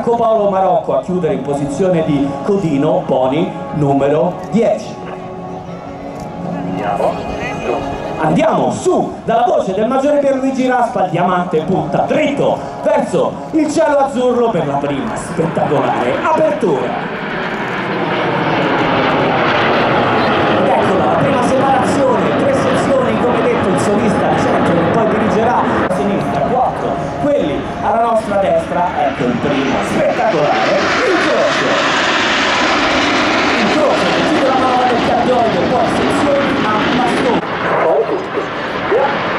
Franco Paolo Marocco a chiudere in posizione di Codino, pony numero 10. Andiamo su dalla voce del maggiore Pierluigi Raspa, il diamante punta dritto verso il cielo azzurro per la prima spettacolare apertura. Ed eccola la prima separazione, tre sezioni, come detto il solista al centro che poi dirigerà a sinistra, quattro, quelli alla nostra destra, ecco il primo spettacolare, il croce. Il croce che chiude la mano del cardioide, poi sezioni a bastone.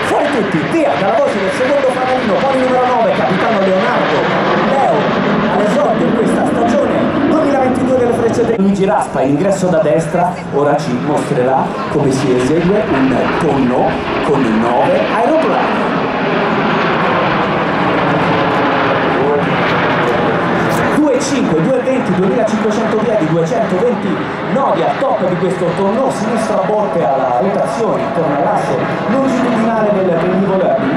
Fuori tutti, via, dalla voce del secondo fanalino, poi numero 9, capitano Leonardo Leo, all'esordio in questa stagione 2022 delle frecce Raspa, ingresso da destra, ora ci mostrerà come si esegue un tonno con 9 aeroplani. 2,5, 2,20, 2500 piedi, 220 nodi al top di questo tonno, sinistra botte alla rotazione intorno all'asse longitudinale del velivolo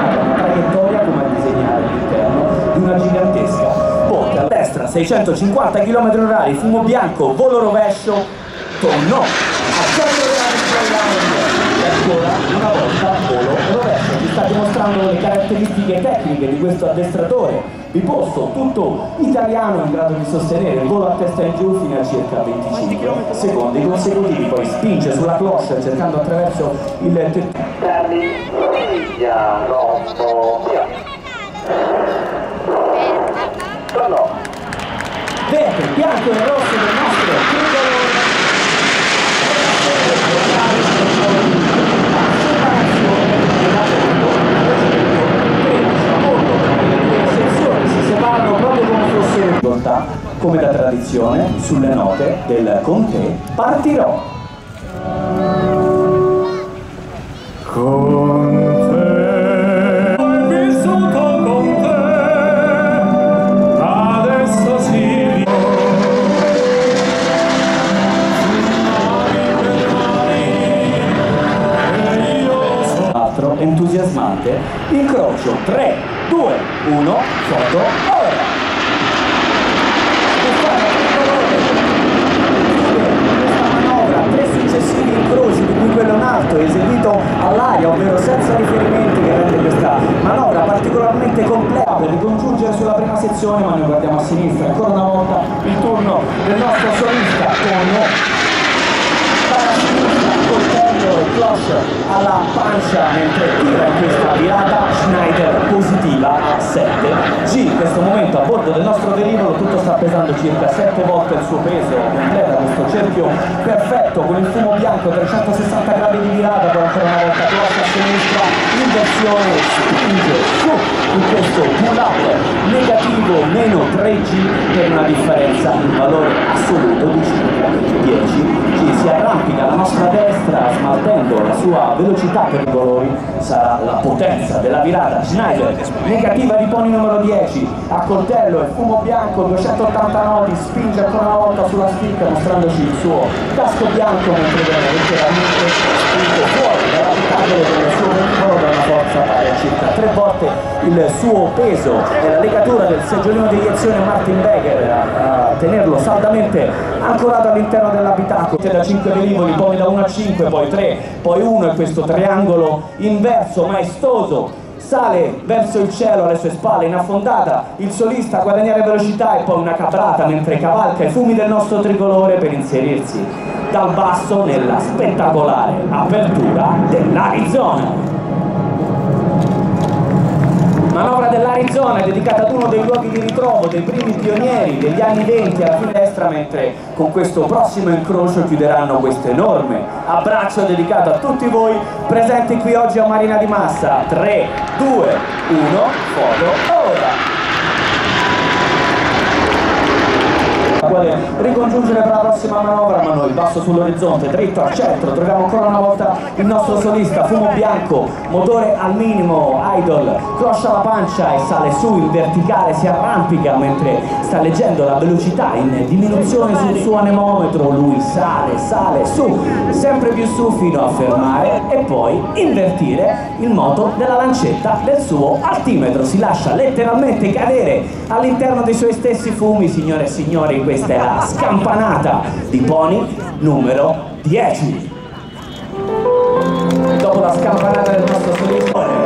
650 km orari, fumo bianco, volo rovescio, tonno, reale e ancora una volta volo rovescio. Vi sta dimostrando le caratteristiche tecniche di questo addestratore. Biposto, tutto italiano in grado di sostenere. Il volo a testa in giù fino a circa 25 secondi consecutivi, poi spinge sulla cloche cercando attraverso il tetto. Verde, bianco e rosso del nostro tricolore. come da tradizione, sulle note del con te partirò. Con entusiasmante, incrocio 3, 2, 1, foto, ora! Successivi incroci, di cui quello alto, eseguito all'aria, ovvero senza riferimenti, che rende questa manovra particolarmente complessa per ricongiungere sulla prima sezione, ma noi guardiamo a sinistra, ancora una volta il turno del nostro solista con cloche alla pancia mentre tira questa virata Schneider positiva a 7 G in questo momento a bordo del nostro velivolo tutto sta pesando circa 7 volte il suo peso completa questo cerchio perfetto con il fumo bianco 360 gradi di virata poi ancora una volta cloche a sinistra inversione spinge su in questo pull up negativo meno 3G per una differenza in valore assoluto di circa 10 G si arrampica alla nostra destra smaltendo la sua velocità per i colori. Sarà la potenza della virata. Schneider negativa di pony numero 10 a coltello e fumo bianco 280 nodi spinge ancora una volta sulla stick mostrandoci il suo casco bianco mentre viene letteralmente spinto fuori dall'abitacolo del suo veicolo una forza pari a circa tre volte il suo peso. E la legatura del seggiolino di iniezione Martin Beger a, a tenerlo saldamente ancorato all'interno dell'abitacolo da 5 velivoli poi da 1 a 5 poi 3 poi 1 e questo triangolo inverso maestoso sale verso il cielo alle sue spalle in affondata il solista guadagnare velocità e poi una caprata mentre cavalca i fumi del nostro tricolore per inserirsi dal basso nella spettacolare apertura dell'Arizona Manovra dell'Arizona dedicata ad uno dei luoghi di ritrovo dei primi pionieri degli anni 20 alla finestra, mentre con questo prossimo incrocio chiuderanno questo enorme abbraccio dedicato a tutti voi presenti qui oggi a Marina di Massa. 3, 2, 1, foto, ora! la quale ricongiungere per la prossima manovra ma noi basso sull'orizzonte dritto al centro troviamo ancora una volta il nostro solista fumo bianco motore al minimo idol cloche alla pancia e sale su in verticale si arrampica mentre sta leggendo la velocità in diminuzione sul suo anemometro, lui sale, sale, su, sempre più su fino a fermare e poi invertire il moto della lancetta del suo altimetro, si lascia letteralmente cadere all'interno dei suoi stessi fumi, signore e signori, questa è la scampanata di Pony numero 10. Dopo la scampanata del nostro solista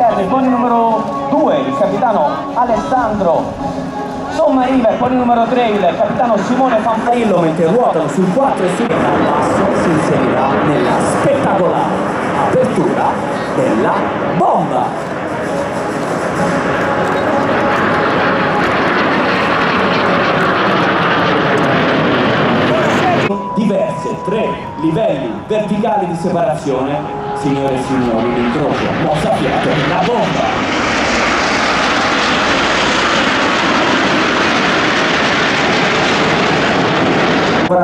Degli interni, pony numero 2, il capitano Alessandro Sommariva e pony numero 3, il capitano Simone Fanfarillo, mentre ruotano sul 4 e sul basso si inserirà nella spettacolare apertura della bomba. diverse, tre livelli verticali di separazione signore e signori, l'incrocio, mossa fiato, la bomba!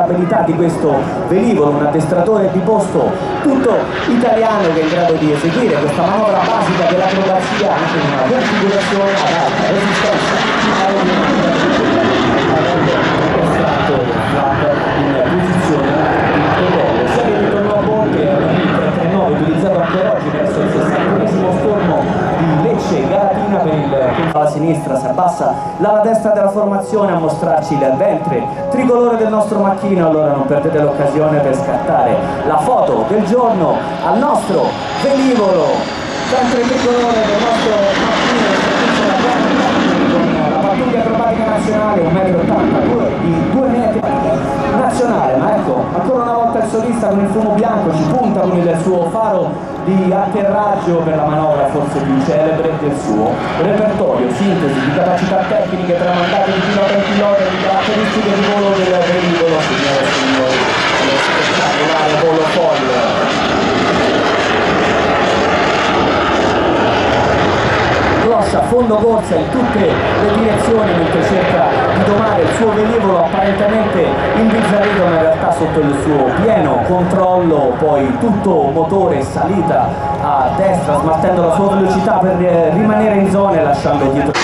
abilità di questo velivolo, un addestratore di posto tutto italiano che è in grado di eseguire questa manovra basica dell'acrobazia anche in una configurazione ad alta resistenza aerodinamica in posizione di controllo sia del ritorno che il 39 utilizzato anche oggi verso il 61 stormo di Lecce Galatina per il alla sinistra si abbassa l'ala destra della formazione a mostrarci il ventre. Tricolore del nostro macchino allora non perdete l'occasione per scattare la foto del giorno al nostro velivolo. Sempre tricolore del nostro macchino con la pattuglia acrobatica nazionale 1,82 m di 2 metri nazionale. Ma ecco ancora una volta il solista con il fumo bianco ci punta con il suo faro di atterraggio per la manovra forse più celebre del suo repertorio, sintesi di capacità tecniche tramandate di pilota in pilota di caratteristiche di volo del velivolo, signore e signori, spettacolare volo foil a fondo corsa in tutte le direzioni mentre cerca di domare il suo velivolo apparentemente imbizzarrito ma in realtà sotto il suo pieno controllo. Poi tutto motore salita a destra smaltendo la sua velocità per eh, rimanere in zona e lasciando dietro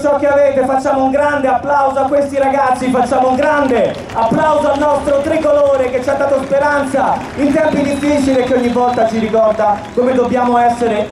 ciò che avete, facciamo un grande applauso a questi ragazzi, facciamo un grande applauso al nostro tricolore che ci ha dato speranza in tempi difficili e che ogni volta ci ricorda come dobbiamo essere